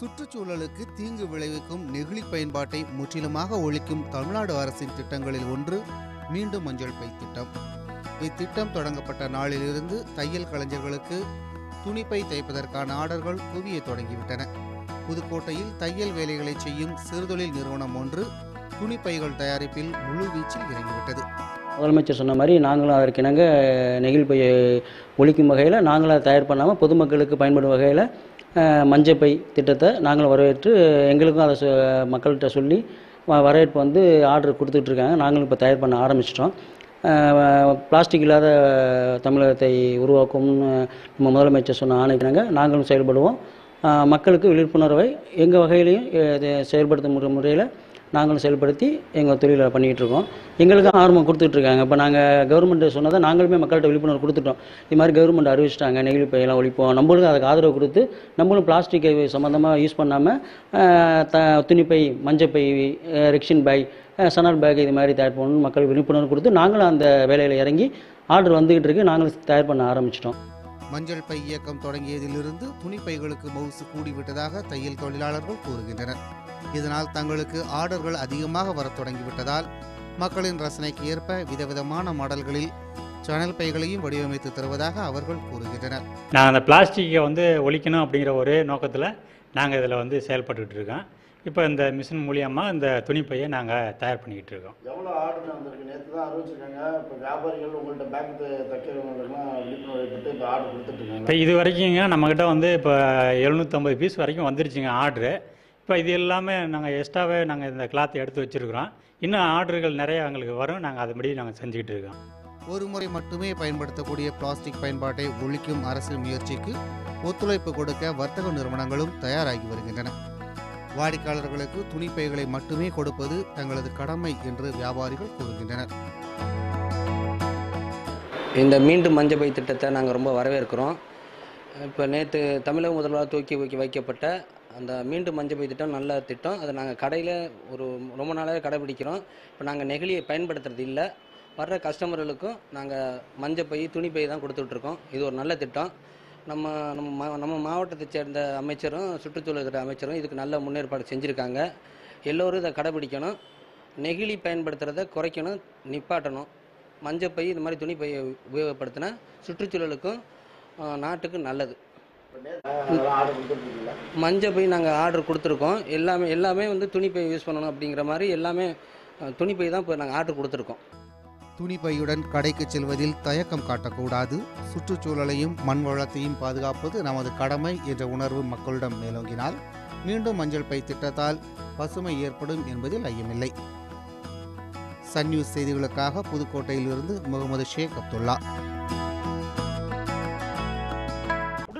சுற்றுச்சூழலுக்கு தீங்கு விளைவிக்கும் நெகிழி பயன்பாட்டை முற்றிலுமாக ஒழிக்கும் தமிழ்நாடு அரசின் திட்டங்களில் ஒன்று மீண்டும் மஞ்சள் பை திட்டம். இத்திட்டம் தொடங்கப்பட்ட நாளிலிருந்து தையல் கலைஞர்களுக்கு துணிப்பை தைப்பதற்கான ஆர்டர்கள் குவிய தொடங்கிவிட்டன. புதுக்கோட்டையில் தையல் வேலைகளை செய்யும் சிறுதொழில் நிறுவனம் ஒன்று துணிப்பைகள் தயாரிப்பில் முழுவீச்சில் இறங்கிவிட்டது. முதலமைச்சர் சொன்ன மாதிரி நாங்களும் அதற்கிணங்க நெகிழ் பையை ஒழிக்கும் வகையில் நாங்களும் அதை தயார் பண்ணாமல் பொதுமக்களுக்கு பயன்படும் வகையில் மஞ்சப்பை திட்டத்தை நாங்களும் வரவேற்று எங்களுக்கும் அதை சொ- மக்கள்கிட்ட சொல்லி வரவேற்பு வந்து ஆர்டர் கொடுத்துட்ருக்காங்க நாங்களும் இப்போ தயார் பண்ண ஆரம்பிச்சிட்டோம். பிளாஸ்டிக் இல்லாத தமிழகத்தை உருவாக்கும்னு நம்ம முதலமைச்சர் சொன்ன ஆணைக்கிறாங்க நாங்களும் செயல்படுவோம். மக்களுக்கு விழிப்புணர்வை எங்கள் வகையிலையும் செயல்படுத்த முடிய முறையில் நாங்களும் செயல்படுத்தி எங்கள் தொழிலை பண்ணிகிட்டு இருக்கோம். எங்களுக்கும் ஆர்வம் கொடுத்துட்ருக்காங்க இப்போ நாங்கள் கவர்மெண்ட் சொன்னதை நாங்களுமே மக்கள்கிட்ட விழிப்புணர்வு கொடுத்துட்டோம். இது மாதிரி கவர்மெண்ட் அறிவிச்சிட்டாங்க. நெகிழி பையெல்லாம் ஒழிப்போம். நம்மளுக்கும் அதுக்கு ஆதரவு கொடுத்து நம்மளும் பிளாஸ்டிக்கை சம்மந்தமாக யூஸ் பண்ணாமல் த துணிப்பை மஞ்சப்பை ரெக்ஷன் பை சணல் பேக் இது மாதிரி தயார் பண்ணணும் மக்கள் விழிப்புணர்வு கொடுத்து நாங்களும் அந்த வேலையில் இறங்கி ஆர்டர் வந்துகிட்டு இருக்கு. நாங்களும் தயார் பண்ண ஆரம்பிச்சிட்டோம். மஞ்சள் பை இயக்கம் தொடங்கியதிலிருந்து துணிப்பைகளுக்கு மவுசு கூடிவிட்டதாக தையல் தொழிலாளர்கள் கூறுகின்றனர். இதனால் தங்களுக்கு ஆர்டர்கள் அதிகமாக வரத் தொடங்கிவிட்டதால் மக்களின் ரசனைக்கு ஏற்ப விதவிதமான மாடல்களில் சணல் பைகளையும் வடிவமைத்து தருவதாக அவர்கள் கூறுகின்றனர். நாங்கள் அந்த பிளாஸ்டிக்கை வந்து ஒழிக்கணும் அப்படிங்கிற ஒரே நோக்கத்தில் நாங்கள் இதில் வந்து செயல்பட்டுக்கிட்டு இருக்கோம். இப்போ இந்த மிஷின் மூலியமாக இந்த துணிப்பையை நாங்கள் தயார் பண்ணிக்கிட்டு இருக்கோம். எவ்வளோ ஆர்டர் வந்திருக்கு நேற்று தான் அறிவிச்சிருக்காங்க. இப்போ வியாபாரிகள் உங்கள்கிட்ட பேங்க் தைக்கிறவங்களுக்குலாம் விழிப்புணர்வு ஏற்பட்டு இப்போ ஆர்டர் கொடுத்துட்ருக்காங்க இப்போ இது வரைக்குங்க நம்மக்கிட்ட வந்து இப்போ எழுநூற்றம்பது பீஸ் வரைக்கும் வந்துருச்சுங்க ஆர்டரு இப்போ இது எல்லாமே நாங்கள் எக்ஸ்ட்ராவே நாங்கள் இந்த கிளாத்தை எடுத்து வச்சுருக்குறோம். இன்னும் ஆர்டர்கள் நிறைய எங்களுக்கு வரும். நாங்கள் அதுபடி நாங்கள் செஞ்சுக்கிட்டு இருக்கோம். ஒரு முறை மட்டுமே பயன்படுத்தக்கூடிய பிளாஸ்டிக் பயன்பாட்டை ஒழிக்கும் அரசின் முயற்சிக்கு ஒத்துழைப்பு கொடுக்க வர்த்தக நிறுவனங்களும் தயாராகி வருகின்றன. வாடிக்கையாளர்களுக்கு துணிப்பைகளை மட்டுமே கொடுப்பது தங்களது கடமை என்று வியாபாரிகள் கூறுகின்றனர். இந்த மீண்டும் மஞ்சப்பை திட்டத்தை நாங்கள் ரொம்ப வரவேற்கிறோம். இப்போ நேற்று தமிழக முதல்வராக தூக்கி வைக்க வைக்கப்பட்ட அந்த மீண்டும் மஞ்சள் பொய் திட்டம் நல்ல திட்டம். அதை நாங்கள் கடையில் ஒரு ரொம்ப நாளாக கடைபிடிக்கிறோம். இப்போ நாங்கள் நெகிழியை பயன்படுத்துறது இல்லை. வர்ற கஸ்டமர்களுக்கும் நாங்கள் மஞ்சப்பை பை தான் கொடுத்துட்ருக்கோம் இது ஒரு நல்ல திட்டம். நம்ம நம்ம மா நம்ம மாவட்டத்தை சேர்ந்த அமைச்சரும் சுற்றுச்சூழல் அமைச்சரும் இதுக்கு நல்ல முன்னேற்பாடு செஞ்சுருக்காங்க. எல்லோரும் இதை கடைபிடிக்கணும். நெகிழி பயன்படுத்துகிறத குறைக்கணும் நிப்பாட்டணும். மஞ்சப்பை இந்த மாதிரி துணி பையை உபயோகப்படுத்தினா சுற்றுச்சூழலுக்கும் ஆஹ், நாட்டுக்கும் நல்லது. கொடுத்துட்ருக்கீங்களா மஞ்சப்பை நாங்கள் ஆர்டர் கொடுத்துருக்கோம். எல்லாமே எல்லாமே வந்து துணிப்பை யூஸ் பண்ணணும் அப்படிங்கிற மாதிரி எல்லாமே துணிப்பை தான் இப்போ நாங்கள் ஆர்டர் கொடுத்துருக்கோம். துணிப்பையுடன் கடைக்கு செல்வதில் தயக்கம் காட்டக்கூடாது. சுற்றுச்சூழலையும் மண் வளத்தையும் பாதுகாப்பது நமது கடமை என்ற உணர்வு மக்களிடம் மேலோங்கினால் மீண்டும் மஞ்சள் பை திட்டத்தால் பசுமை ஏற்படும் என்பதில் ஐயமில்லை. சன் நியூஸ் செய்திகளுக்காக புதுக்கோட்டையிலிருந்து முகமது ஷேக் அப்துல்லா.